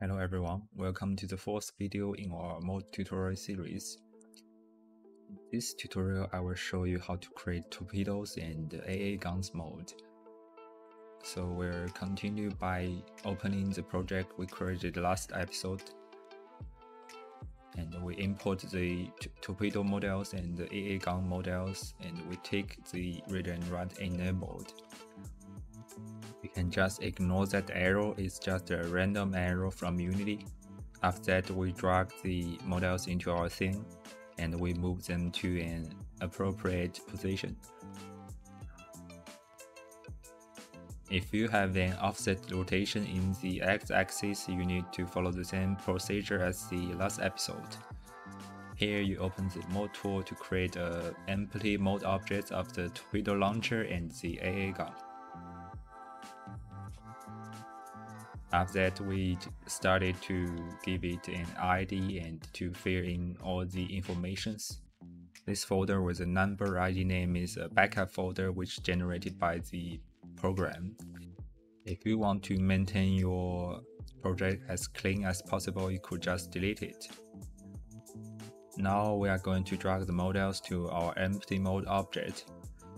Hello everyone, welcome to the fourth video in our mode tutorial series. In this tutorial, I will show you how to create torpedoes and AA guns mode. So we'll continue by opening the project we created last episode. And we import the torpedo models and the AA gun models and we take the read and write in You can just ignore that arrow, it's just a random arrow from Unity. After that, we drag the models into our scene and we move them to an appropriate position. If you have an offset rotation in the x-axis, you need to follow the same procedure as the last episode. Here you open the mode tool to create a empty mode object of the torpedo launcher and the AA gun. After that, we started to give it an ID and to fill in all the informations. This folder with a number ID name is a backup folder which generated by the program. If you want to maintain your project as clean as possible, you could just delete it. Now we are going to drag the models to our empty mode object.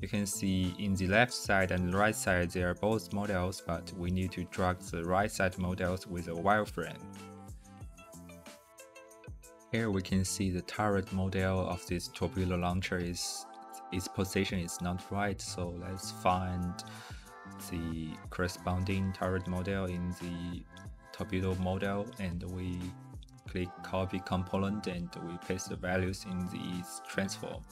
You can see in the left side and right side they are both models, but we need to drag the right side models with a wireframe. Here we can see the turret model of this torpedo launcher is its position is not right, so let's find the corresponding turret model in the torpedo model and we click copy component and we paste the values in the transform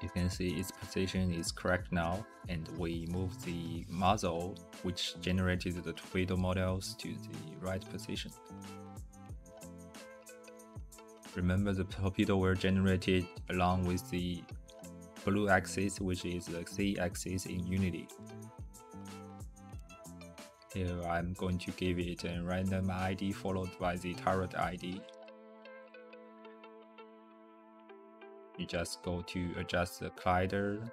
you can see its position is correct now and we move the muzzle which generated the torpedo models to the right position. Remember the torpedo were generated along with the blue axis which is the z-axis in Unity. Here I'm going to give it a random ID followed by the turret ID. you just go to adjust the collider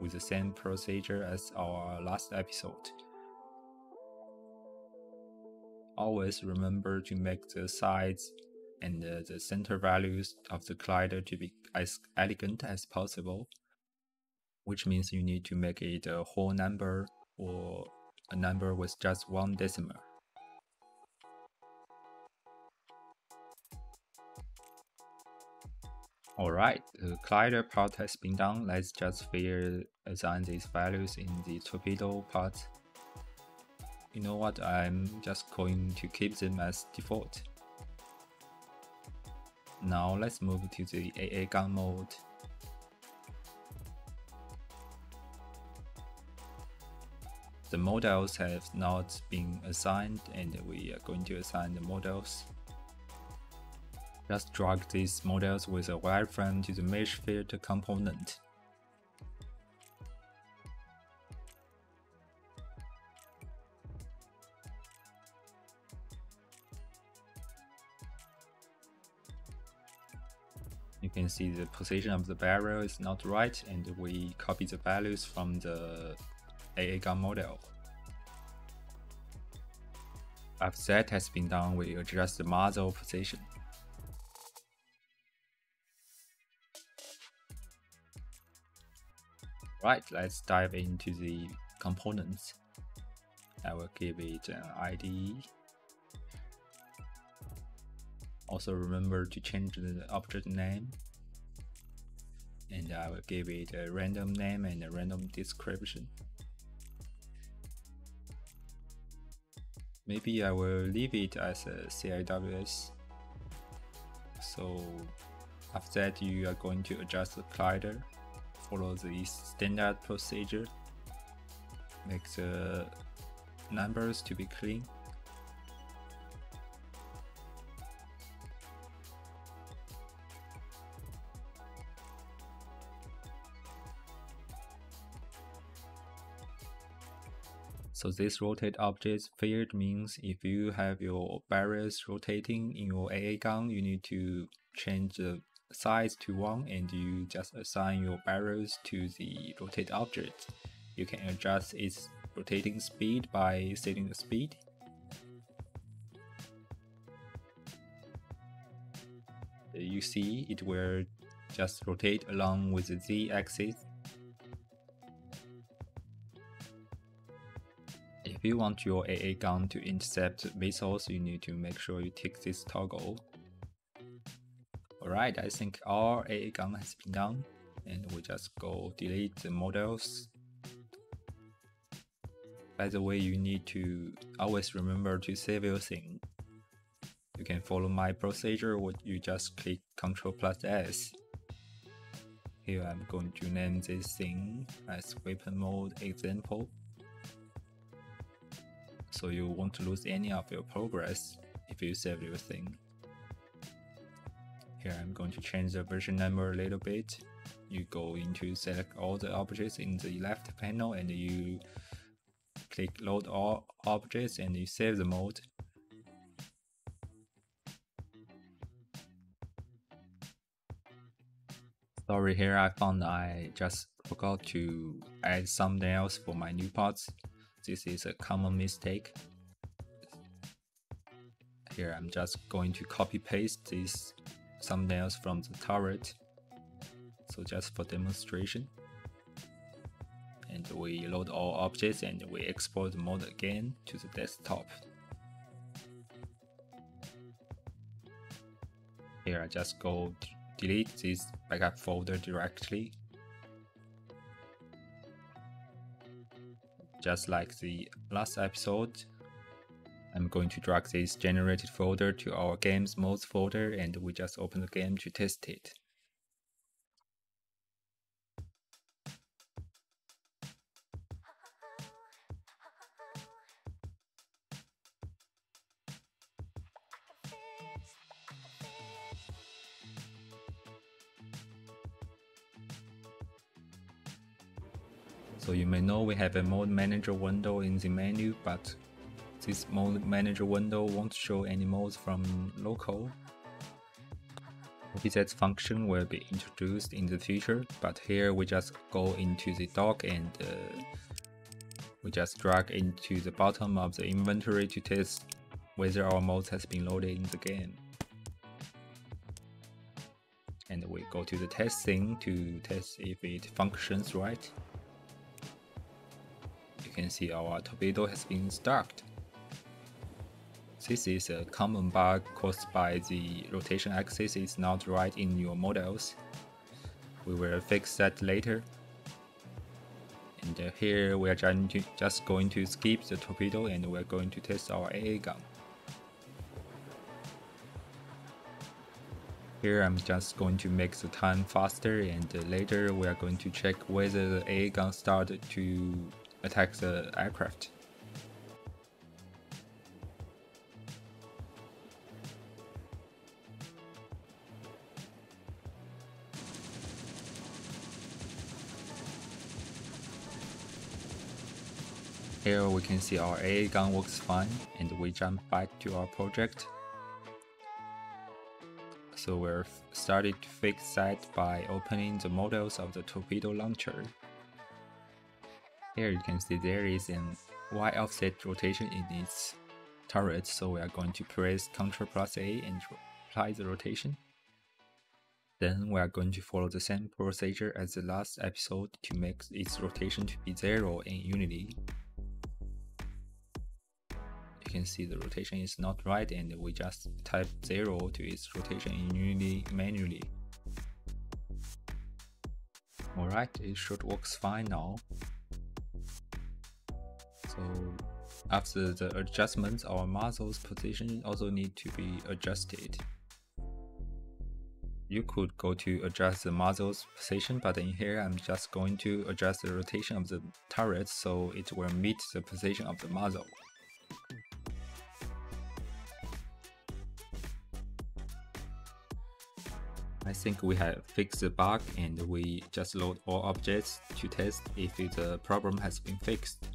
with the same procedure as our last episode. Always remember to make the sides and the center values of the collider to be as elegant as possible, which means you need to make it a whole number or a number with just one decimal. Alright, the collider part has been done. Let's just fill assign these values in the torpedo part. You know what, I'm just going to keep them as default. Now let's move to the AA gun mode. The models have not been assigned and we are going to assign the models. Just drag these models with a wireframe to the mesh filter component. You can see the position of the barrel is not right and we copy the values from the AA gun model. After that has been done, we adjust the muzzle position. Right, let's dive into the components. I will give it an ID. Also remember to change the object name. And I will give it a random name and a random description. Maybe I will leave it as a CIWS. So after that you are going to adjust the collider follow the standard procedure. Make the numbers to be clean. So this rotate objects field means if you have your barrels rotating in your AA gun, you need to change the size to 1 and you just assign your barrels to the rotate object. You can adjust its rotating speed by setting the speed. You see it will just rotate along with the z-axis If you want your AA gun to intercept missiles, you need to make sure you tick this toggle. Alright, I think our AA gun has been done and we just go delete the models. By the way, you need to always remember to save your thing. You can follow my procedure, What you just click Ctrl plus S. Here I'm going to name this thing as weapon mode example. So you won't lose any of your progress if you save your thing. Here I'm going to change the version number a little bit. You go into select all the objects in the left panel and you click load all objects and you save the mode. Sorry here I found I just forgot to add something else for my new parts. This is a common mistake. Here I'm just going to copy paste this thumbnails from the turret. So just for demonstration. And we load all objects and we export the mode again to the desktop. Here I just go delete this backup folder directly. Just like the last episode, I'm going to drag this generated folder to our games modes folder and we just open the game to test it. So you may know we have a mode manager window in the menu, but this mode manager window won't show any modes from local. Maybe function will be introduced in the future, but here we just go into the dock and uh, we just drag into the bottom of the inventory to test whether our modes has been loaded in the game. And we go to the test thing to test if it functions right. Can see our torpedo has been stacked. This is a common bug caused by the rotation axis is not right in your models. We will fix that later. And uh, here we are just going to skip the torpedo and we're going to test our AA gun. Here I'm just going to make the time faster and uh, later we are going to check whether the AA gun started to attack the aircraft. Here we can see our AA gun works fine and we jump back to our project. So we're started to fix that by opening the models of the torpedo launcher. Here you can see there is an Y offset rotation in its turret, so we are going to press Ctrl plus A and apply the rotation. Then we are going to follow the same procedure as the last episode to make its rotation to be zero in Unity You can see the rotation is not right and we just type 0 to its rotation in Unity manually. Alright, it should works fine now. So after the adjustments, our muzzle's position also need to be adjusted. You could go to adjust the muzzle's position, but in here I'm just going to adjust the rotation of the turret so it will meet the position of the muzzle. I think we have fixed the bug and we just load all objects to test if the problem has been fixed.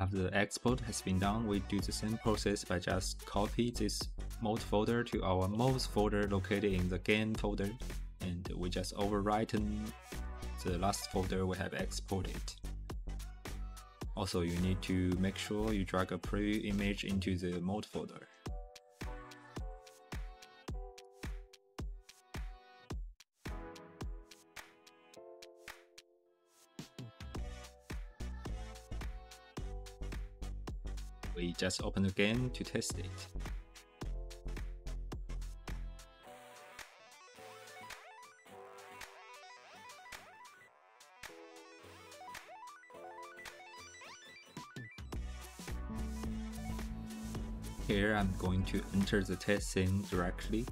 After the export has been done, we do the same process by just copy this mode folder to our modes folder located in the game folder and we just overwrite the last folder we have exported. Also, you need to make sure you drag a preview image into the mode folder. Just open game to test it. Here I'm going to enter the test scene directly.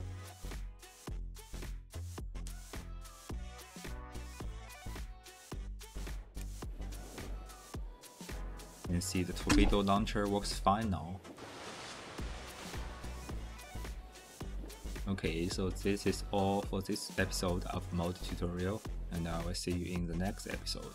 Can see the torpedo launcher works fine now. Okay, so this is all for this episode of Mode Tutorial, and I will see you in the next episode.